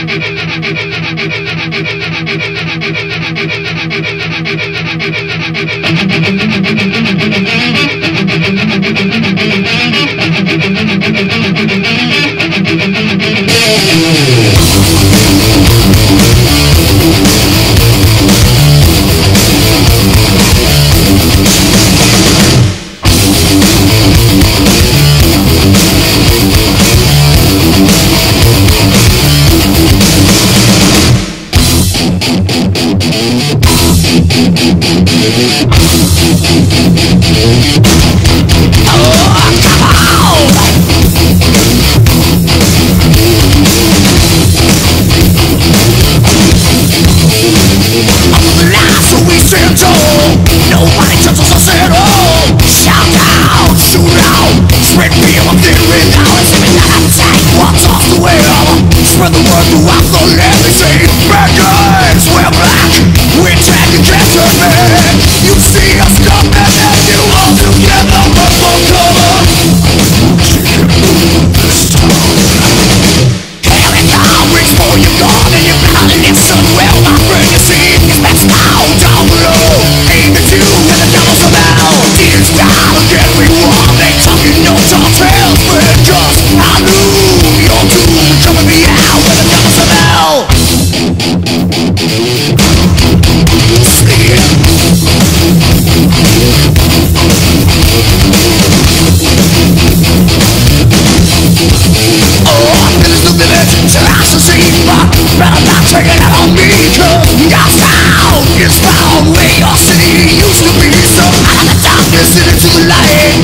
You Because your is your city used to be So out of the darkness and into the light.